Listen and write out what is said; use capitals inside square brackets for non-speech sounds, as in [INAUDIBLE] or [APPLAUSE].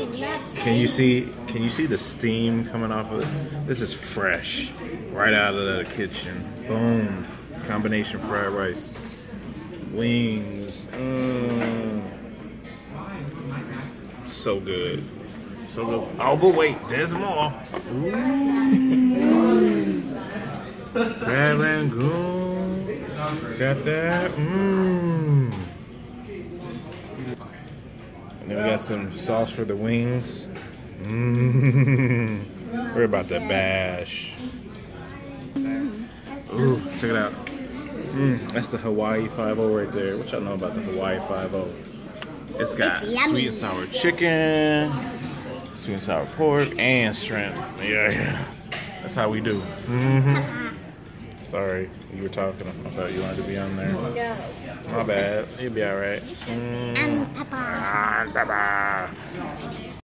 Can you see? Can you see the steam coming off of it? This is fresh, right out of the kitchen. Boom, combination fried rice, wings. Mm. So good, so good. Oh, but wait, there's more. Crab [LAUGHS] Rangoon. Got that. Mmm. And then we got some sauce for the wings. Mmm. [LAUGHS] We're about to bash. Ooh, check it out. Mmm, that's the Hawaii 5 right there. What y'all know about the Hawaii 5 It's got It's sweet and sour chicken, sweet and sour pork, and shrimp. Yeah, yeah. That's how we do. Mm-hmm. [LAUGHS] Sorry, you were talking. I thought you wanted to be on there. No. My bad. You'll be alright. Mm. 看到吧